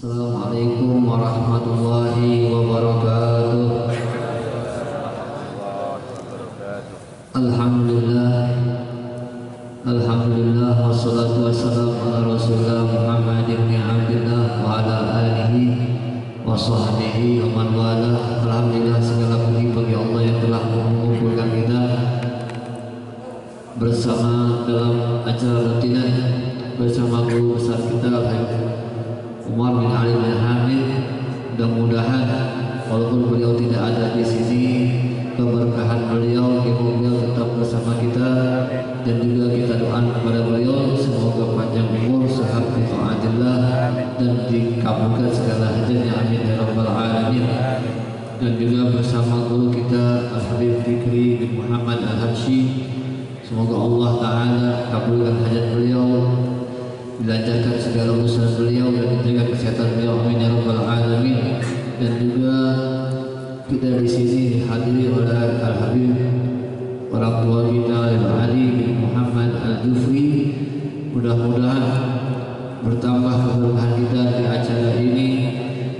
Assalamualaikum warahmatullahi wabarakatuh. Alhamdulillah Alhamdulillah wassalatu wassalamu ala Rasulullah Muhammad ibn Abdullah wa ala alihi wa sahbihi wa man wala. Alhamdulillah segala puji bagi Allah yang telah mengumpulkan kita bersama dalam acara rutinan bersama guru besar kita Umar bin Ali bin Hamid mudah-mudahan walaupun beliau tidak ada di sini keberkahan beliau ilmu beliau tetap bersama kita dan juga kita doakan kepada beliau semoga panjang umur sehat fi taatillah dan dikabulkan segala hajatnya amin ya rabbal alamin. Dan juga bersama guru kita Al Habib Fikri bin Muhammad Al Habsyi semoga Allah taala kabulkan hajat beliau dilancarkan segala usaha beliau dan dijaga kesehatan beliau. Amin ya rabbal alamin. Dan juga kita di sini dihadiri oleh Al Habib orang tua kita Al Ali bin Muhammad Al Jufri mudah-mudahan bertambah keberkahan kita di acara ini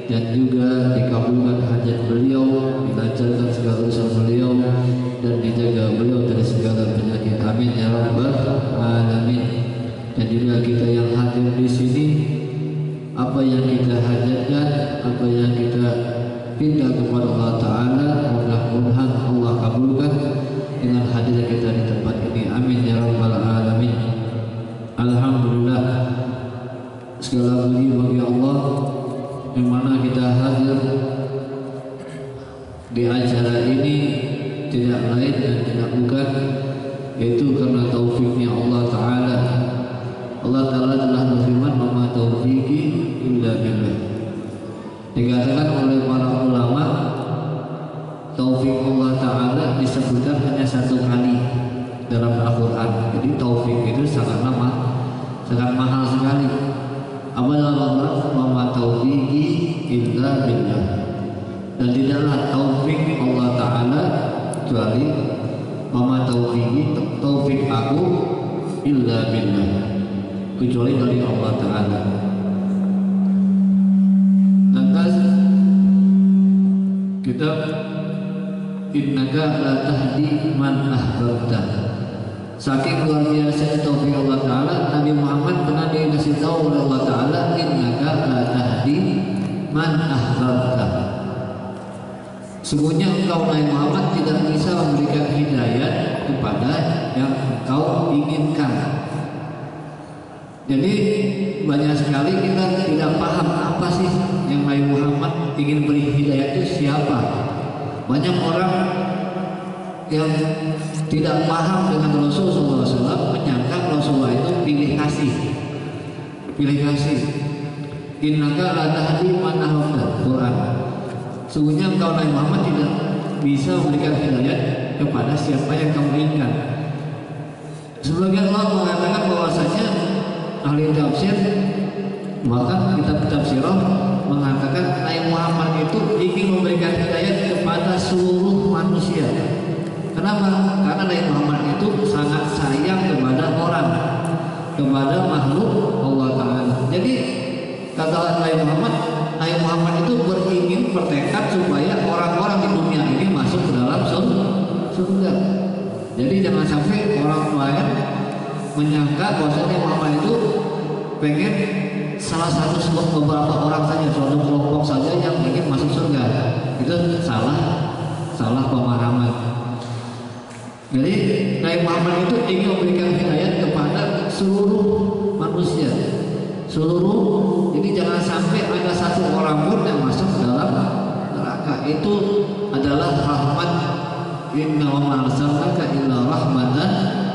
dan juga dikabulkan hajat beliau dilancarkan segala urusan beliau dan dijaga beliau hadirnya kita di tempat ini. Amin ya rabbal alamin. Alhamdulillah. Segala puji bagi Allah di mana kita hadir di acara ini. Tidak lain dan tidak bukan yaitu karena taufiknya itu sangat lama Sangat mahal sekali. Al-Quran Mama taufiki illa billah. Dan tidaklah taufik Allah Ta'ala Kecuali Mama taufiki taufik aku illa billah. Kecuali dari Allah Ta'ala. Lantas kita innaka la tahdi man ahbabta saking luar biasa taufik Allah Ta'ala Nabi Muhammad pernah dikasih tahu oleh Allah Ta'ala innaka la tahdi man ahbabta Sungguhnya engkau Nabi Muhammad tidak bisa memberikan hidayah kepada yang engkau inginkan jadi banyak sekali kita tidak paham apa sih yang Nabi Muhammad ingin beri hidayah itu siapa. Banyak orang yang tidak paham dengan Rasulullah SAW menyangka Rasulullah itu pilih kasih, pilih kasih. Innaka la tahdi man Quran. Sungguhnya engkau Nabi Muhammad tidak bisa memberikan hidayah kepada siapa yang kamu inginkan. Sebagian Allah mengatakan bahwasanya ahli tafsir maka kitab tafsirah mengatakan Nabi Muhammad itu ingin memberikan hidayah kepada seluruh manusia. Kenapa? Karena Nabi Muhammad itu sangat sayang kepada orang, kepada makhluk Allah Taala. Jadi kata Nabi Muhammad, Nabi Muhammad itu beringin bertekad supaya orang-orang di dunia ini masuk ke dalam surga. Jadi jangan sampai orang lain menyangka bahwasanya Muhammad itu pengen salah satu beberapa orang saja suatu kelompok saja yang ingin masuk surga itu salah salah pemahaman jadi Nabi Muhammad itu ingin memberikan hidayah kepada seluruh manusia seluruh jadi jangan sampai ada satu orang pun yang masuk dalam neraka itu adalah rahmat inna wa ma arsalnaka illa rahmatan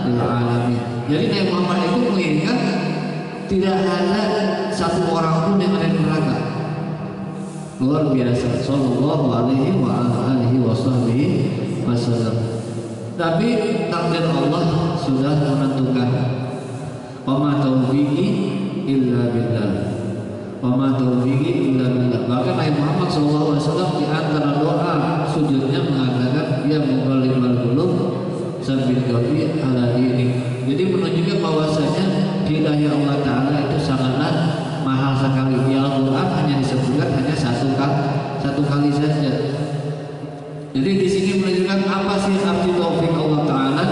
lil alamin jadi Nabi Muhammad itu menginginkan tidak ada satu orang pun yang ada di neraka. Luar biasa. Sallallahu alaihi wa alihi wasallam. Tapi takdir Allah sudah menentukan. Wa ma taufiqi illa billah. Wa ma taufiqi illa billah. Bahkan Nabi Muhammad SAW di antara doa sujudnya mengatakan ya dia mengkalimul qulub sambil kopi ala ini. Jadi menunjukkan bahwasanya hidayah Allah Taala itu sangatlah mahal sekali. Di Al-Qur'an hanya disebutkan hanya satu kali satu kali saja. Jadi di menjelaskan apa sih arti taufik Allah Ta'ala?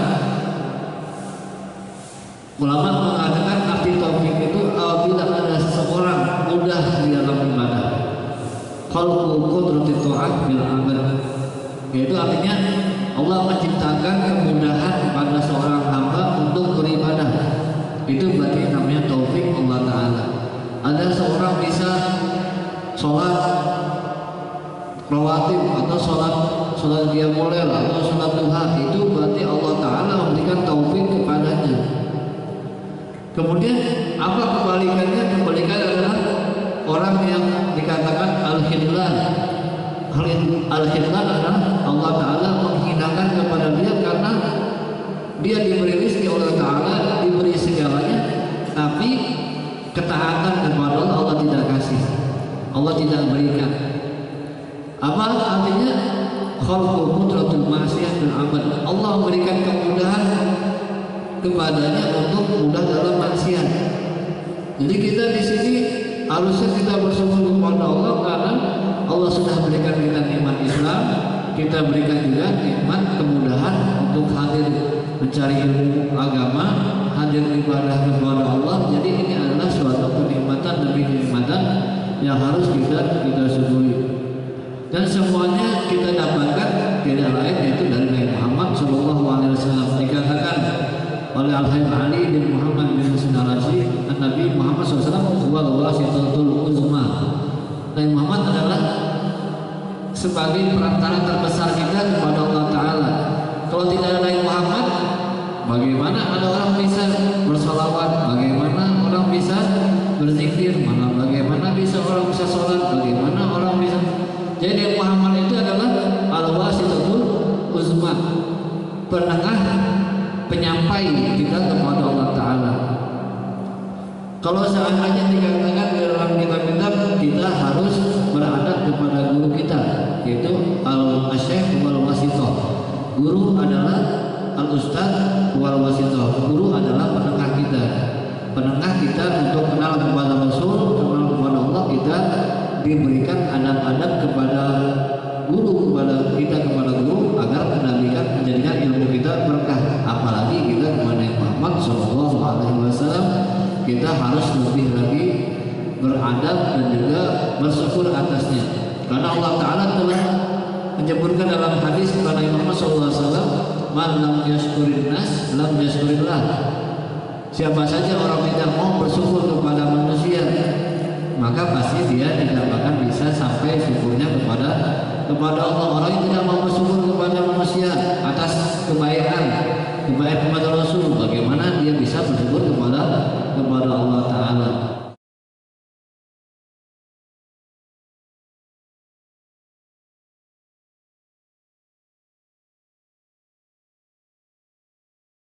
Ulama mengatakan arti taufik itu apabila ada seorang mudah di dalam ibadah. Kalau kudrati ta'at bil amal yaitu artinya Allah menciptakan kemudahan pada seorang hamba untuk beribadah. Itu berarti namanya taufik Allah Ta'ala. Ada seorang bisa sholat rawatib atau sholat sholat dia mulai atau sholat duha itu berarti Allah Ta'ala memberikan taufik kepadanya. Kemudian apa kebalikannya? Kebalikan adalah orang yang dikatakan al-khidlan al-khidlan adalah Allah Ta'ala menghinakan kepada dia karena dia diberi rezeki oleh Ta'ala diberi segalanya tapi ketaatan kepada Allah Allah tidak kasih. Allah tidak berikan. Apa artinya khalqu qudratul ma'siyah dan amal. Allah memberikan kemudahan kepadanya untuk mudah dalam maksiat. Jadi kita di sini harusnya kita bersyukur kepada Allah karena Allah sudah berikan kita nikmat Islam kita berikan juga nikmat kemudahan untuk hadir mencari ilmu agama hadir ibadah kepada Allah. Jadi ini adalah suatu kenikmatan demi kenikmatan yang harus kita kita syukuri dan semuanya kita dapatkan tidak lain yaitu dari Nabi Muhammad Shallallahu Alaihi Wasallam. Dikatakan oleh Al Hayy Ali bin Muhammad bin Hasan Al Nabi Muhammad SAW wal wasitatul uzma. Nabi Muhammad adalah sebagai perantara terbesar kita kepada Allah Taala. Kalau tidak ada Nabi Muhammad bagaimana ada orang bisa bersolawat? Bagaimana orang bisa berzikir? Mana bagaimana bisa orang bisa sholat? Bagaimana orang bisa jadi Muhammad itu adalah al-wasitatul uzma, penengah penyampai kita kepada Allah taala. Kalau seandainya dikatakan dalam kitab-kitab kita harus beradab kepada guru kita yaitu al-syekh wal wasithah. Guru adalah al-ustaz wal wasithah. Guru adalah penengah kita. Penengah kita untuk kenal kepada Rasul, kenal kepada Allah kita diberikan adab-adab kepada guru kepada kita kepada guru agar menjadikan menjadikan ilmu kita berkah. Apalagi kita kepada Muhammad Shallallahu Alaihi Wasallam kita harus lebih lagi beradab dan juga bersyukur atasnya. Karena Allah Taala telah menyebutkan dalam hadis kepada Muhammad Shallallahu Alaihi Wasallam man lam yashkurin nas siapa saja orang tidak mau bersyukur kepada manusia maka pasti dia tidak akan bisa sampai syukurnya kepada kepada Allah. Orang yang tidak mau bersyukur kepada manusia atas kebaikan kebaikan kepada Rasul bagaimana dia bisa bersyukur kepada kepada Allah Taala